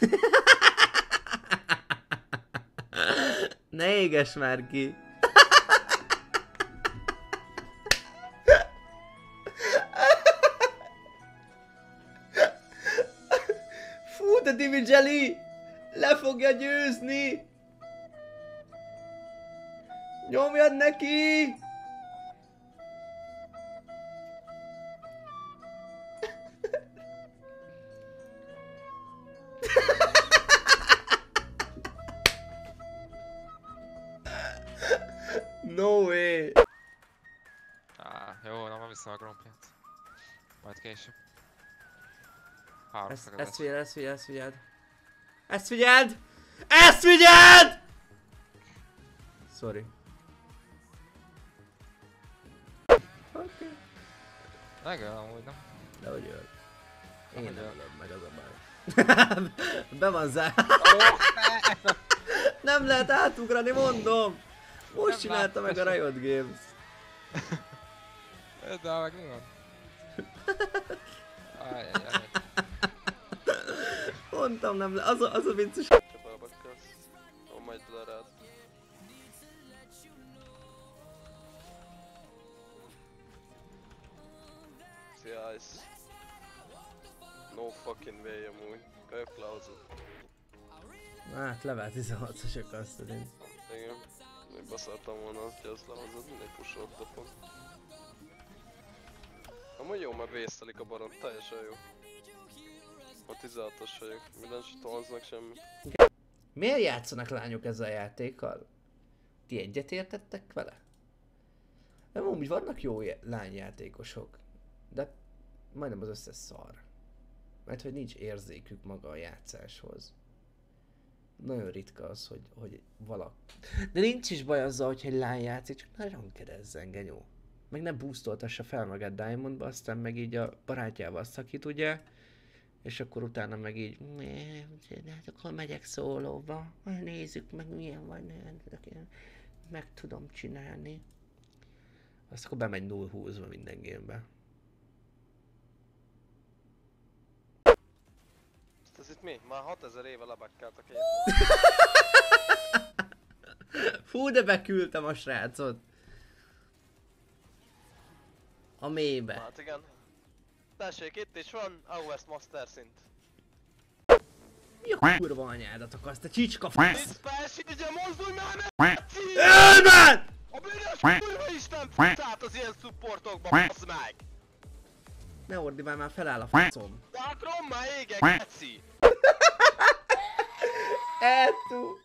Ne éges már ki. Fú, de Divi Jelly! Le fogja győzni! Nyomjad neki! No way! Á, jó, nem viszem a grompját. Majd később. Három Ezt, ezt figyeld, ezt figyeld, ezt figyeld! Ezt figyeld! Ezt figyeld! Sorry. Oké. Legel amúgy, nem? De hogy jön? Én nem ölöm meg az a baj. Be van zár. nem lehet átugrani, mondom! Most Nem csinálta meg a. Riot Games. De meg mi van? Ajajaj. Mondtam nem le, az a, az a vicces. Ice. No fucking way amúgy. Klauzot. Hát levált 16-osok azt tudni. Igen. Még baszartam volna, hogy az lehozott, mindegy pusolt dopog. Amúgy jó, mert vésztelik a baron, teljesen jó. A 16-os vagyok, minden se tonznak semmi. Miért játszanak lányok ezzel a játékkal? Ti egyet értettek vele? Nem, úgy vannak jó já- lányjátékosok, de majdnem az összes szar. Mert hogy nincs érzékük maga a játszáshoz. Nagyon ritka az, hogy, hogy valak... De nincs is baj azzal, hogy egy lány játszik, csak nagyon kerezzen, genyó. Meg nem boostoltassa fel magát Diamondba, aztán meg így a barátjával szakít, ugye? És akkor utána meg így, "Ne, hát akkor megyek szólóba, nézzük meg milyen van, ne, meg tudom csinálni. Azt akkor bemegy 0 20 minden gémbe. Itt mi? Már 6000 éve lebakkáltak egy. Fú, de beküldtem a srácot. A mélybe. Hát igen. Tessék, itt is van AOS Master szint. Mi a kurva anyádat akarsz, te csicska fasz? Dispels, ugye mozdulj már meg! Öld már! A bűnös kurva isten f***át az ilyen supportokba, basz meg! Ne ordibálj már, feláll a faszom. De hát rommá égek, geci! Etu!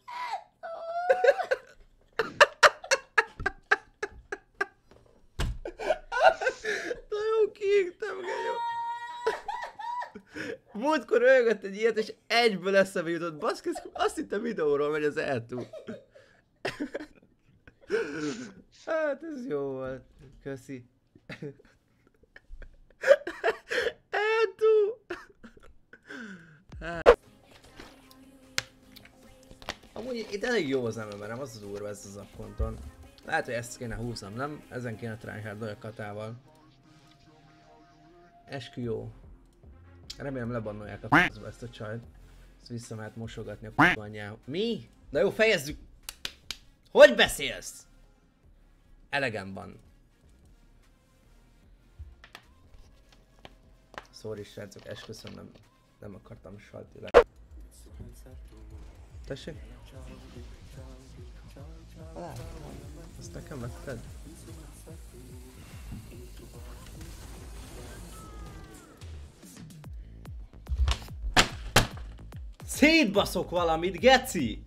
Na jó, kiégtem, genyó. Múltkor rögött egy ilyet, és egyből eszembe jutott. Baszki, azt hittem videóról megy az eltú. Hát ez jó volt. Köszi. Amúgy itt elég jó az emberem, az az úrva ez az akkonton. Lehet, hogy ezt kéne húznom, nem? Ezen kéne tryhard a katával. Esküjó. Remélem lebannolják a f***ba ezt a csajt. Ezt vissza mehet mosogatni a anyjához. Mi? Na jó, fejezzük! Hogy beszélsz? Elegem van. Sorry srácok, esküszöm nem, nem akartam salti le. Tessék? Alá. Ezt nekem vetted? Szétbaszok valamit, geci!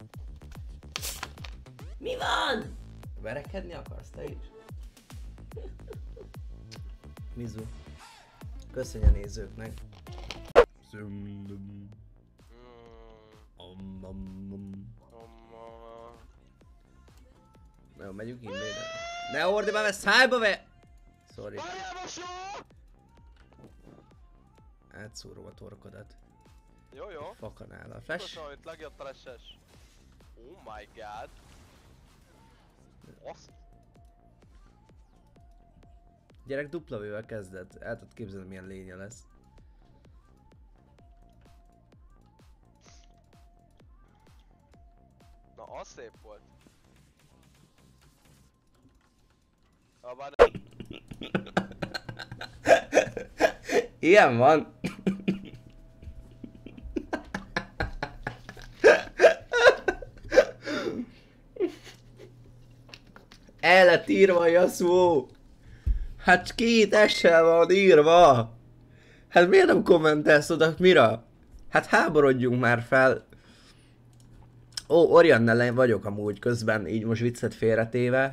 Mi van? Verekedni akarsz te is? Mizu. Köszönj a nézőknek. Zömmöm. Mm, Om, om, jó, megyünk innen. Ne ordibálj, mert szájba ve! Sorry, átszúrom a torkodat. Jó, jó. Fakanál a flash. Hogy legjött a leses. Oh my god. Azt. Gyerek dupla vével kezdett. El tudod képzelni milyen lénye lesz. az szép volt. Bár Ilyen van. El lett írva, Yasuo! Hát két essel van írva! Hát miért nem kommentelsz oda, mira? Hát háborodjunk már fel. Ó, Oriannel vagyok amúgy közben, így most viccet félretéve.